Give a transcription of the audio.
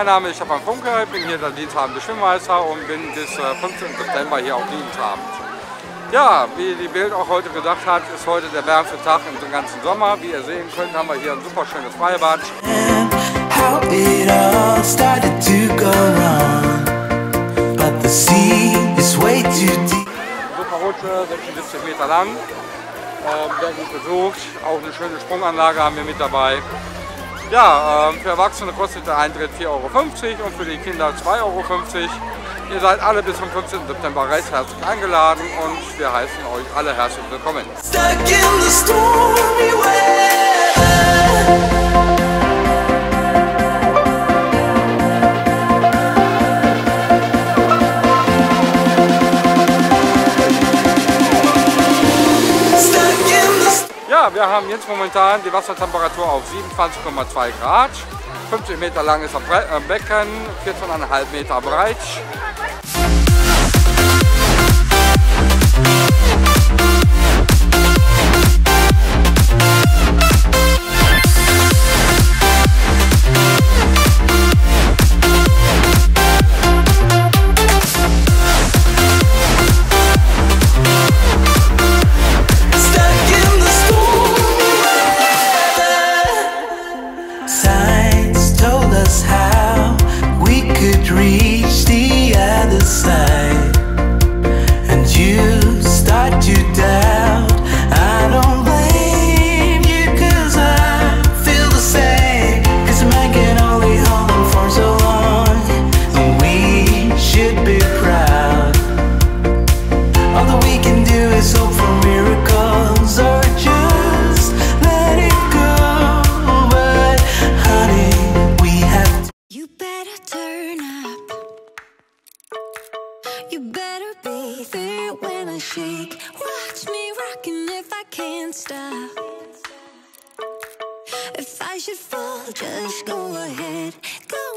mein Name ist Stefan Funke, ich bin hier der diensthabende Schwimmmeister und bin bis äh, 15. September hier auch diensthabend. Ja, wie die Bild auch heute gesagt hat, ist heute der wärmste Tag im ganzen Sommer. Wie ihr sehen könnt, haben wir hier ein super schönes Freibad. Super Rutsche, 76 Meter lang, ähm, sehr gut besucht. Auch eine schöne Sprunganlage haben wir mit dabei. Ja, ähm, für Erwachsene kostet der Eintritt 4,50 Euro und für die Kinder 2,50 Euro. Ihr seid alle bis zum 15. September recht herzlich eingeladen und wir heißen euch alle herzlich willkommen. Wir haben jetzt momentan die Wassertemperatur auf 27,2 Grad. 50 Meter lang ist äh, Becken, 14,5 Meter breit. fear when I shake. Watch me rocking if I can't stop. If I should fall, just go ahead. Go